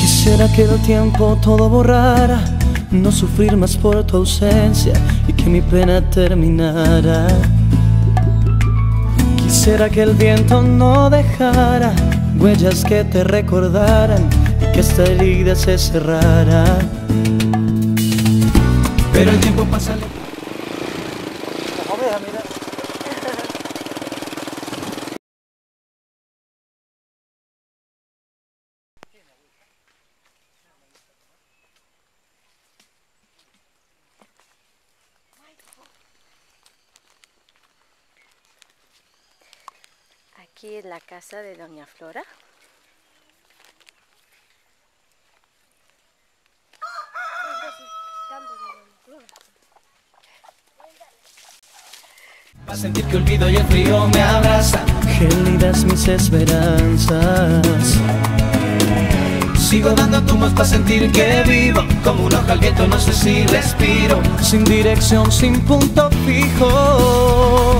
Quisiera que el tiempo todo borrara, no sufrir más por tu ausencia y que mi pena terminara. Quisiera que el viento no dejara huellas que te recordaran y que esta herida se cerrara. Pero el tiempo pasa Aquí es la casa de Doña Flora. A sentir que olvido y el frío me abraza. Gélidas mis esperanzas. Sigo dando tumbos para sentir que vivo. Como un hoja al viento no sé si respiro. Sin dirección, sin punto fijo